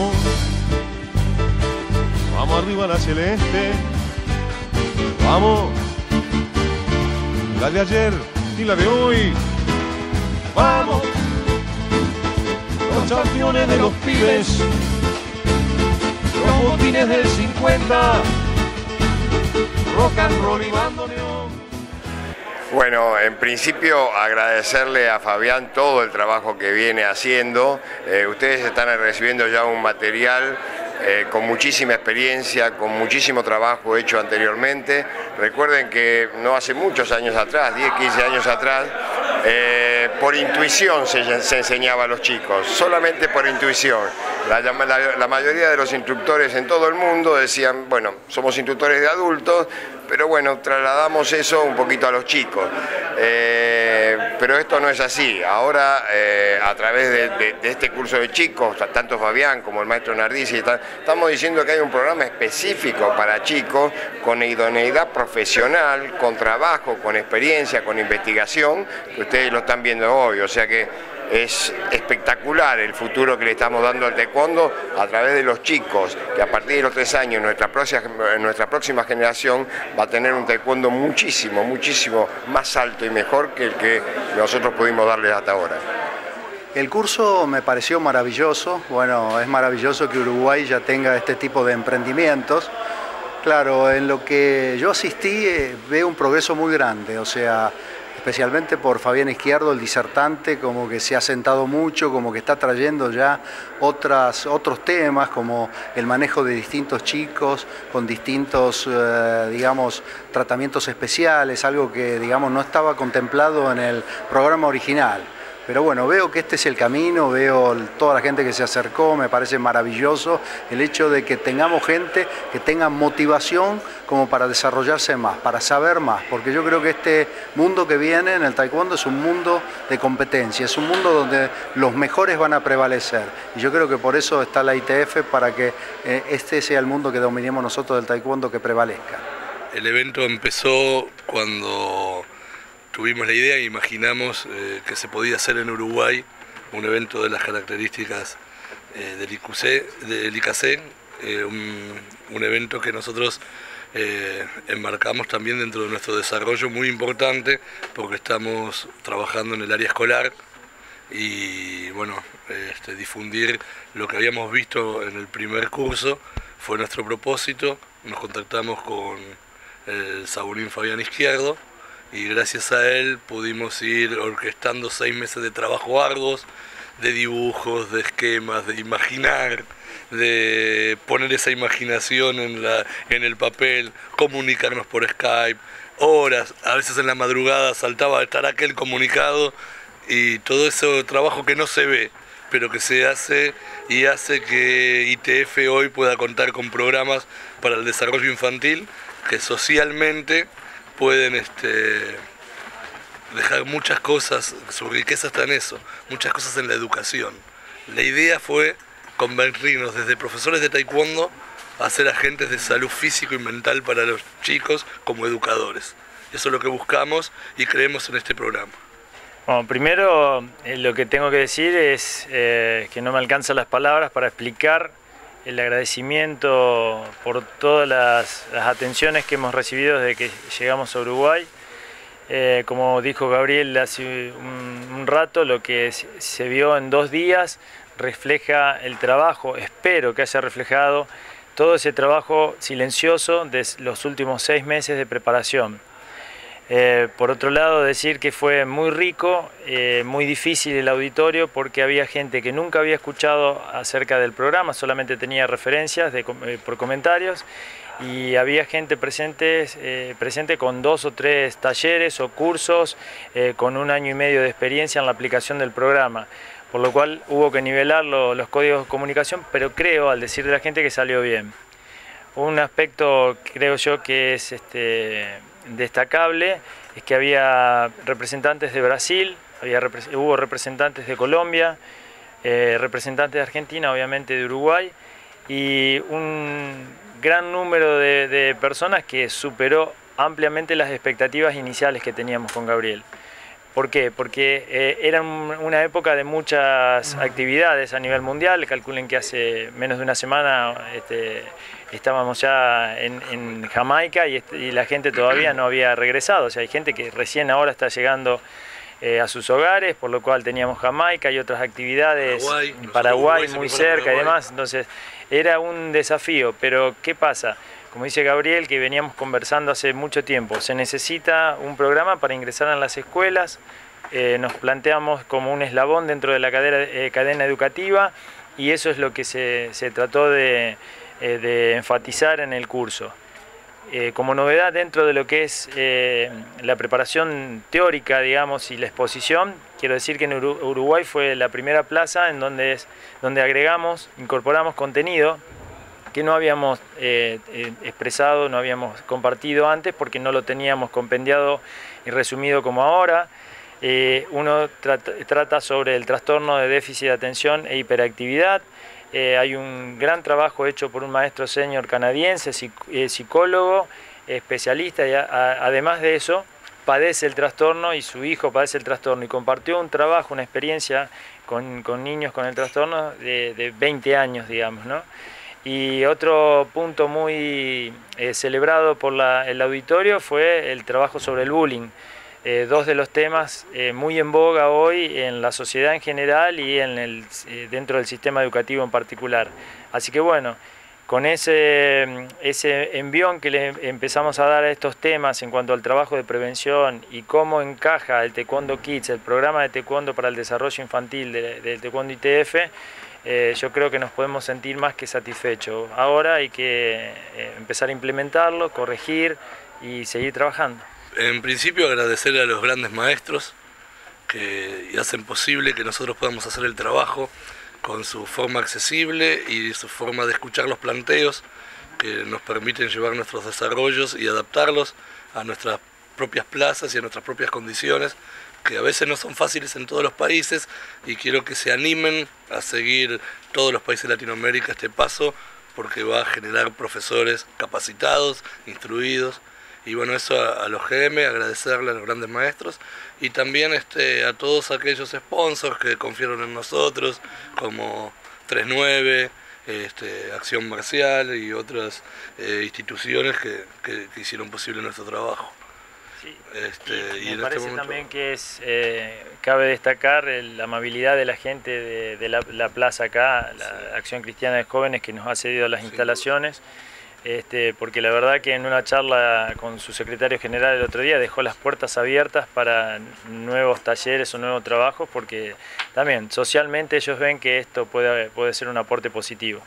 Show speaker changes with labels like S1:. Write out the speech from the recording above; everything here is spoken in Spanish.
S1: Vamos, vamos arriba la celeste. Vamos, la de ayer y la de hoy. Vamos, los campeones de los pibes, los botines del 50, rock and roll y bandoneón.
S2: Bueno, en principio agradecerle a Fabián todo el trabajo que viene haciendo. Eh, ustedes están recibiendo ya un material eh, con muchísima experiencia, con muchísimo trabajo hecho anteriormente. Recuerden que no hace muchos años atrás, 10, 15 años atrás, eh, por intuición se, enseñaba a los chicos, solamente por intuición. la mayoría de los instructores en todo el mundo decían, bueno, somos instructores de adultos, pero bueno, trasladamos eso un poquito a los chicos. Eh, pero esto no es así. Ahora, eh, a través de, este curso de chicos, tanto Fabián como el maestro Nardisi, estamos diciendo que hay un programa específico para chicos con idoneidad profesional, con trabajo, con experiencia, con investigación, que ustedes lo están viendo hoy. O sea que es espectacular el futuro que le estamos dando al taekwondo a través de los chicos, que a partir de los tres años nuestra próxima, nuestra próxima generación va a tener un taekwondo muchísimo, muchísimo más alto y mejor que el que nosotros pudimos darles hasta ahora.
S3: El curso me pareció maravilloso, bueno, es maravilloso que Uruguay ya tenga este tipo de emprendimientos. Claro, en lo que yo asistí eh, veo un progreso muy grande, o sea, especialmente por Fabián Izquierdo, el disertante, como que se ha sentado mucho, como que está trayendo ya otras, otros temas, como el manejo de distintos chicos, con distintos, eh, digamos, tratamientos especiales, algo que, digamos, no estaba contemplado en el programa original. Pero bueno, veo que este es el camino, veo toda la gente que se acercó, me parece maravilloso el hecho de que tengamos gente que tenga motivación como para desarrollarse más, para saber más, porque yo creo que este mundo que viene en el taekwondo es un mundo de competencia, es un mundo donde los mejores van a prevalecer. Y yo creo que por eso está la ITF, para que eh, este sea el mundo que dominemos nosotros del taekwondo que prevalezca.
S4: El evento empezó cuando tuvimos la idea e imaginamos eh, que se podía hacer en Uruguay un evento de las características eh, del, ICAC, eh, un, evento que nosotros enmarcamos también dentro de nuestro desarrollo muy importante porque estamos trabajando en el área escolar y bueno, este, difundir lo que habíamos visto en el primer curso. Fue nuestro propósito, nos contactamos con el Saburín Fabián Izquierdo, y gracias a él pudimos ir orquestando seis meses de trabajo arduos, de dibujos, de esquemas, de imaginar, de poner esa imaginación en, la, en el papel, comunicarnos por Skype, horas, a veces en la madrugada saltaba a estar aquel comunicado y todo ese trabajo que no se ve, pero que se hace y hace que ITF hoy pueda contar con programas para el desarrollo infantil que socialmente pueden este, dejar muchas cosas, su riqueza está en eso, muchas cosas en la educación. La idea fue convertirnos desde profesores de taekwondo a ser agentes de salud físico y mental para los chicos como educadores. Eso es lo que buscamos y creemos en este programa.
S5: Bueno, primero eh, lo que tengo que decir es eh, que no me alcanzan las palabras para explicar el agradecimiento por todas las, atenciones que hemos recibido desde que llegamos a Uruguay. Eh, como dijo Gabriel hace un, rato, lo que se vio en dos días refleja el trabajo, espero que haya reflejado todo ese trabajo silencioso de los últimos seis meses de preparación. Eh, por otro lado, decir que fue muy rico, eh, muy difícil el auditorio porque había gente que nunca había escuchado acerca del programa, solamente tenía referencias eh, por comentarios y había gente presente, presente con dos o tres talleres o cursos con un año y medio de experiencia en la aplicación del programa. Por lo cual hubo que nivelar los códigos de comunicación, pero creo, al decir de la gente, que salió bien. Un aspecto, creo yo, que es este, destacable es que había representantes de Brasil, había, hubo representantes de Colombia, eh, representantes de Argentina, obviamente de Uruguay, y un gran número de, personas que superó ampliamente las expectativas iniciales que teníamos con Gabriel. ¿Por qué? Porque eh, era una época de muchas actividades a nivel mundial. Calculen que hace menos de una semana este, estábamos ya en, Jamaica y, la gente todavía no había regresado. O sea, hay gente que recién ahora está llegando eh, a sus hogares, por lo cual teníamos Jamaica y otras actividades,
S4: Paraguay,
S5: Paraguay muy cerca y demás. Entonces, era un desafío. Pero, ¿qué pasa? como dice Gabriel, que veníamos conversando hace mucho tiempo, se necesita un programa para ingresar a las escuelas, eh, nos planteamos como un eslabón dentro de la eh, cadena, educativa y eso es lo que se, trató eh, de, enfatizar en el curso. como novedad dentro de lo que es la preparación teórica, digamos, y la exposición, quiero decir que en Uruguay fue la primera plaza en donde, donde agregamos, incorporamos contenido que no habíamos eh, eh, expresado, no habíamos compartido antes porque no lo teníamos compendiado y resumido como ahora. Eh, uno trata, sobre el trastorno de déficit de atención e hiperactividad. Hay un gran trabajo hecho por un maestro senior canadiense, psicólogo, especialista, y además de eso, padece el trastorno y su hijo padece el trastorno y compartió un trabajo, una experiencia con, niños con el trastorno de, de 20 años, digamos, ¿no? Y otro punto muy eh, celebrado por el auditorio fue el trabajo sobre el bullying. Eh, dos de los temas eh, muy en boga hoy en la sociedad en general y en el, dentro del sistema educativo en particular. Así que bueno, con ese, ese envión que le empezamos a dar a estos temas en cuanto al trabajo de prevención y cómo encaja el Taekwondo Kids, el programa de Taekwondo para el desarrollo infantil del de Taekwondo ITF, eh, yo creo que nos podemos sentir más que satisfechos. Ahora hay que eh, empezar a implementarlo, corregir y seguir trabajando.
S4: En principio agradecerle a los grandes maestros que hacen posible que nosotros podamos hacer el trabajo con su forma accesible y su forma de escuchar los planteos que nos permiten llevar nuestros desarrollos y adaptarlos a nuestras propias plazas y a nuestras propias condiciones que a veces no son fáciles en todos los países y quiero que se animen a seguir todos los países de Latinoamérica este paso porque va a generar profesores capacitados, instruidos y bueno, eso a, los GM, agradecerle a los grandes maestros y también este, a todos aquellos sponsors que confiaron en nosotros como 39, este, Acción Marcial y otras eh, instituciones que hicieron posible nuestro trabajo.
S5: Este, y, me este parece también que es eh, cabe destacar la amabilidad de la gente de, la, plaza acá, la Acción Cristiana de Jóvenes que nos ha cedido las instalaciones. Este, porque la verdad que en una charla con su secretario general el otro día dejó las puertas abiertas para nuevos talleres o nuevos trabajos, porque también socialmente ellos ven que esto puede, puede ser un aporte positivo.